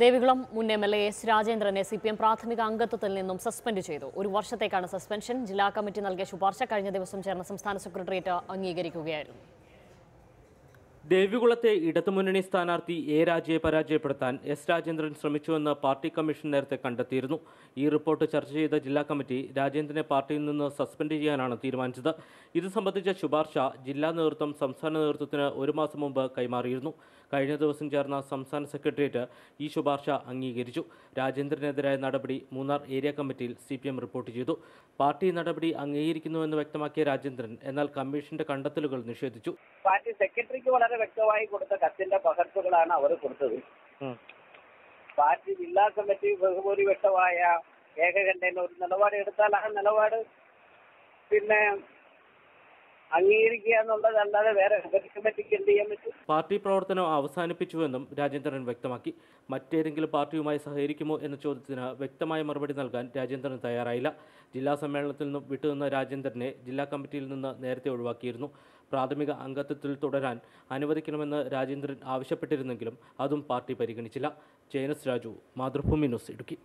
ദേവികുളം മുൻ M L A S രാജേന്ദ്രനെ C P M പ്രാഥമിക അംഗത്വത്തിൽ നിന്നും സസ്പെൻഡ് ചെയ്തു. ഒരു വർഷത്തേക്കാണ് സസ്പെൻഷൻ. ജില്ലാ കമ്മിറ്റി നൽകിയ ശുപാർശ കഴിഞ്ഞ ദിവസം ചേർന്ന സംസ്ഥാന സെക്രട്ടേറിയറ്റ് അംഗീകരിക്കുകയായിരുന്നു. ദേവികുളത്തെ ഇടതുമുന്നണി സ്ഥാനാർത്ഥി എ രാജയെ പരാജയപ്പെടുത്താൻ എസ് രാജേന്ദ്രൻ ശ്രമിച്ചുവെന്ന് പാർട്ടി കമ്മീഷൻ നേരത്തെ കണ്ടെത്തിയിരുന്നു. ഈ റിപ്പോർട്ട് ചർച്ച ചെയ്ത ജില്ലാ കമ്മിറ്റി രാജേന്ദ്രനെ പാർട്ടിയിൽ നിന്ന് സസ്പെൻഡ് ചെയ്യാനാണ് തീരുമാനിച്ചത്. ഇത് സംബന്ധിച്ച ശുപാർശ ജില്ലാ നേതൃത്വം സംസ്ഥാന നേതൃത്വത്തിന് ഒരു മാസം മുമ്പ് കൈമാറിയിരുന്നു. കഴിഞ്ഞ ദിവസം ചേർന്ന സംസ്ഥാന സെക്രട്ടേറിയറ്റ് ഈ ശുപാർശ അംഗീകരിച്ചു. രാജേന്ദ്രനെതിരായ നടപടി മൂന്നാർ ഏരിയ കമ്മിറ്റിയിൽ സി റിപ്പോർട്ട് ചെയ്തു. പാർട്ടി നടപടി അംഗീകരിക്കുന്നുവെന്ന് വ്യക്തമാക്കിയ രാജേന്ദ്രൻ എന്നാൽ കമ്മീഷന്റെ കണ്ടെത്തലുകൾ നിഷേധിച്ചു. പാർട്ടി സെക്രട്ടറിക്ക് വളരെ വ്യക്തമായി കൊടുത്ത കത്തിന്റെ പകർപ്പുകളാണ് അവർ കൊടുത്തത്. പാർട്ടി ജില്ലാ കമ്മിറ്റി ബഹുഭൂരിപക്ഷമായ ഏകകണ്ഠേന ഒരു നിലപാട് എടുത്താൽ ആ നിലപാട് പിന്നെ അംഗീകരിക്കുക എന്നുള്ളതല്ലാതെ വേറെ പറ്റും. പാർട്ടി പ്രവർത്തനം അവസാനിപ്പിച്ചുവെന്നും രാജേന്ദ്രൻ വ്യക്തമാക്കി. മറ്റേതെങ്കിലും പാർട്ടിയുമായി സഹകരിക്കുമോ എന്ന ചോദ്യത്തിന് വ്യക്തമായ മറുപടി നൽകാൻ രാജേന്ദ്രൻ തയ്യാറായില്ല. ജില്ലാ സമ്മേളനത്തിൽ നിന്നും വിട്ടുനിന്ന രാജേന്ദ്രനെ ജില്ലാ കമ്മിറ്റിയിൽ നിന്ന് നേരത്തെ ഒഴിവാക്കിയിരുന്നു. പ്രാഥമിക അംഗത്വത്തിൽ തുടരാൻ അനുവദിക്കണമെന്ന് രാജേന്ദ്രൻ ആവശ്യപ്പെട്ടിരുന്നെങ്കിലും അതും പാർട്ടി പരിഗണിച്ചില്ല. ജയനസ് രാജു മാതൃഭൂമി ന്യൂസ് ഇടുക്കി.